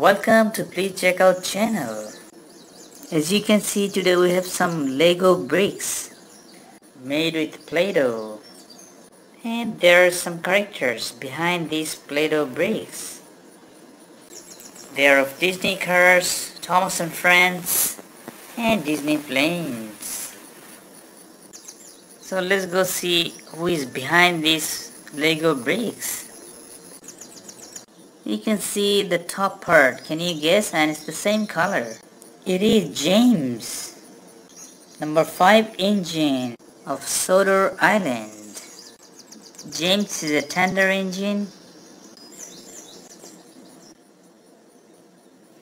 Welcome to Please Check Out channel. As you can see today we have some Lego bricks made with Play-Doh. And there are some characters behind these Play-Doh bricks. They are of Disney cars, Thomas and Friends, and Disney planes. So let's go see who is behind these Lego bricks. You can see the top part. Can you guess? And it's the same color. It is James. Number 5 engine of Sodor Island. James is a tender engine.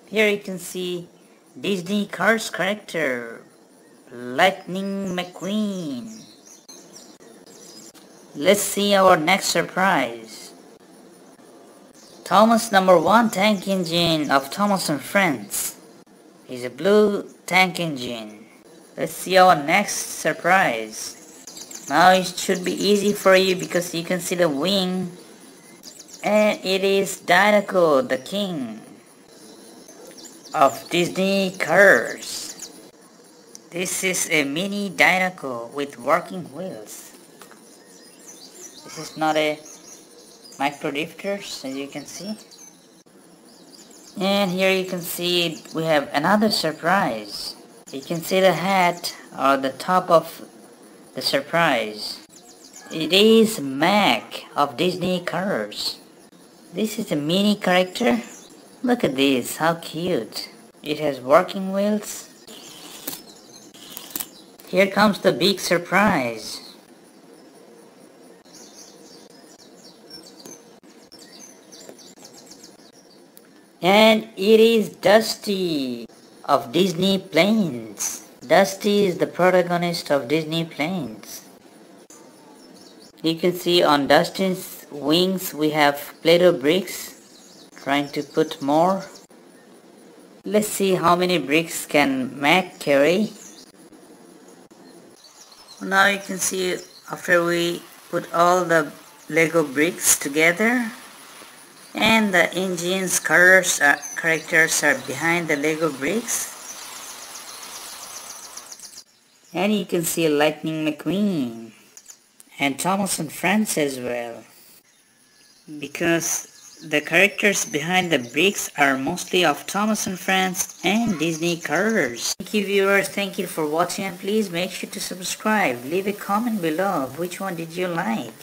Here you can see Disney Cars character Lightning McQueen. Let's see our next surprise. Thomas number 1 tank engine of Thomas and Friends He's a blue tank engine. Let's see our next surprise. Now it should be easy for you because you can see the wing and it is Dinoco the king of Disney cars. This is a mini Dinoco with working wheels. This is not a micro drifters as you can see. And here you can see we have another surprise. You can see the hat or the top of the surprise. It is Mack of Disney Cars this is a mini character. Look at this how cute. It has working wheels. Here comes the big surprise And it is Dusty of Disney Planes. Dusty is the protagonist of Disney Planes. You can see on Dusty's wings we have Play-Doh bricks. Trying to put more. Let's see how many bricks can Mack carry. Now you can see after we put all the Lego bricks together and the engine's colors are, uh, characters are behind the Lego bricks and you can see Lightning McQueen and Thomas and Friends as well because the characters behind the bricks are mostly of Thomas and Friends and Disney cars. Thank you viewers, thank you for watching and please make sure to subscribe. Leave a comment below which one did you like.